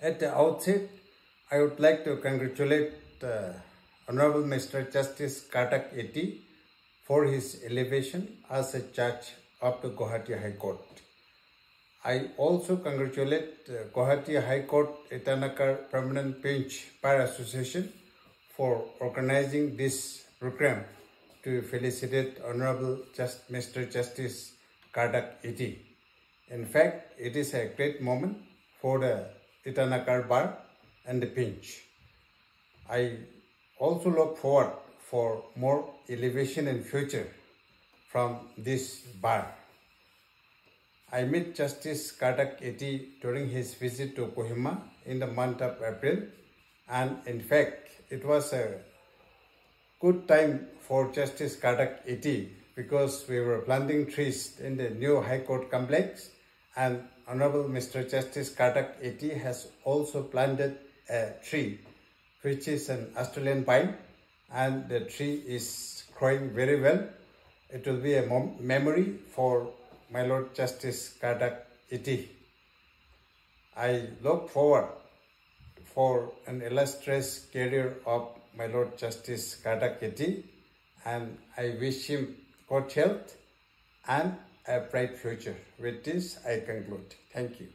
At the outset, I would like to congratulate uh, Honorable Mr. Justice Kardak Ete for his elevation as a judge of the Guwahati High Court. I also congratulate uh, Guwahati High Court Itanagar Permanent Bench Bar Association for organizing this program to felicitate Honorable Just Mr. Justice Kardak Ete. In fact, it is a great moment for the Itanagar Bar and the pinch. I also look forward for more elevation in future from this bar. I met Justice Kardak Ete during his visit to Kohima in the month of April and in fact it was a good time for Justice Kardak Ete because we were planting trees in the new High Court complex and Honorable Mr. Justice Kardak Ete has also planted a tree which is an Australian pine and the tree is growing very well. It will be a memory for my Lord Justice Kardak Ete. I look forward for an illustrious career of my Lord Justice Kardak Ete and I wish him good health and a bright future. With this, I conclude. Thank you.